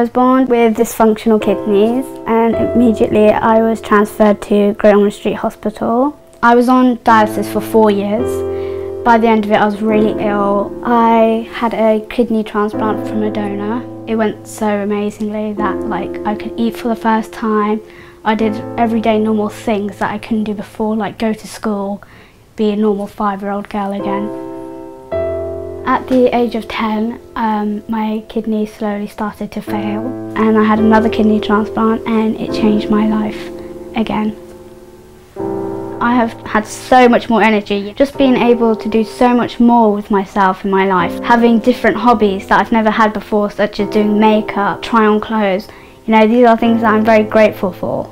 was born with dysfunctional kidneys and immediately I was transferred to Great Ormond Street Hospital. I was on dialysis for four years. By the end of it I was really ill. I had a kidney transplant from a donor. It went so amazingly that like I could eat for the first time. I did everyday normal things that I couldn't do before like go to school, be a normal five-year-old girl again. At the age of 10, um, my kidney slowly started to fail and I had another kidney transplant and it changed my life again. I have had so much more energy, just being able to do so much more with myself in my life, having different hobbies that I've never had before such as doing makeup, try on clothes, you know these are things that I'm very grateful for.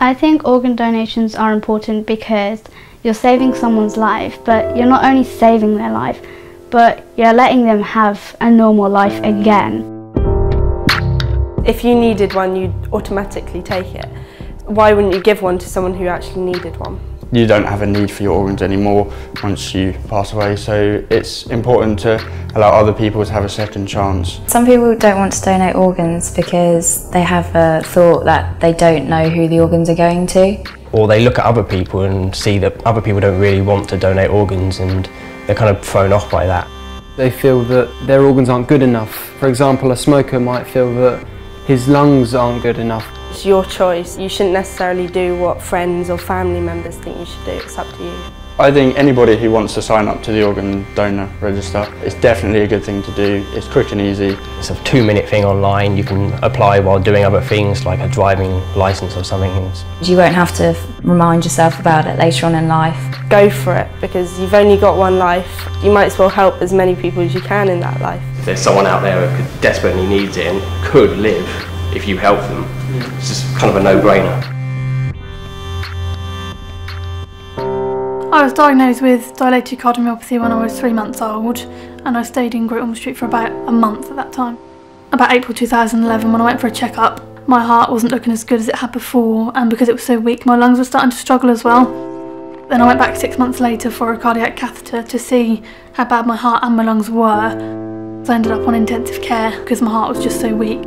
I think organ donations are important because you're saving someone's life but you're not only saving their life but you're letting them have a normal life again. If you needed one, you'd automatically take it. Why wouldn't you give one to someone who actually needed one? You don't have a need for your organs anymore once you pass away, so it's important to allow other people to have a second chance. Some people don't want to donate organs because they have a thought that they don't know who the organs are going to. Or they look at other people and see that other people don't really want to donate organs and they're kind of thrown off by that. They feel that their organs aren't good enough. For example, a smoker might feel that his lungs aren't good enough. It's your choice. You shouldn't necessarily do what friends or family members think you should do. It's up to you. I think anybody who wants to sign up to the organ donor register, it's definitely a good thing to do. It's quick and easy. It's a two minute thing online. You can apply while doing other things like a driving licence or something. You won't have to remind yourself about it later on in life. Go for it because you've only got one life. You might as well help as many people as you can in that life. If there's someone out there who desperately needs it and could live if you help them, it's just kind of a no-brainer. I was diagnosed with dilated cardiomyopathy when I was three months old and I stayed in Great Ormond Street for about a month at that time. About April 2011 when I went for a checkup, my heart wasn't looking as good as it had before and because it was so weak my lungs were starting to struggle as well. Then I went back six months later for a cardiac catheter to see how bad my heart and my lungs were. So I ended up on intensive care because my heart was just so weak.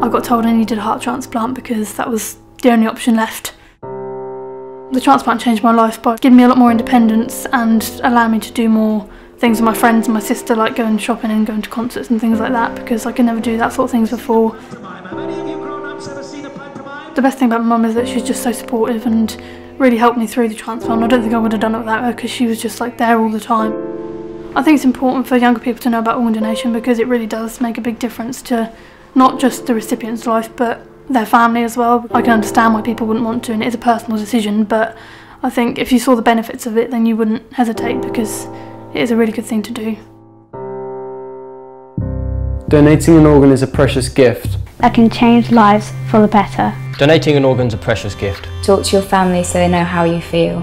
I got told I needed a heart transplant because that was the only option left. The transplant changed my life by giving me a lot more independence and allowing me to do more things with my friends and my sister, like going shopping and going to concerts and things like that, because I could never do that sort of things before. The best thing about my mum is that she's just so supportive and really helped me through the transplant. I don't think I would have done it without her because she was just like there all the time. I think it's important for younger people to know about organ donation because it really does make a big difference to not just the recipient's life but their family as well. I can understand why people wouldn't want to and it is a personal decision but I think if you saw the benefits of it then you wouldn't hesitate because it is a really good thing to do. Donating an organ is a precious gift. That can change lives for the better. Donating an organ is a precious gift. Talk to your family so they know how you feel.